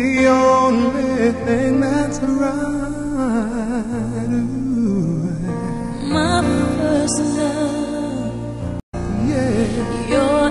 the only thing that's right. Ooh. My first love. Yeah. You're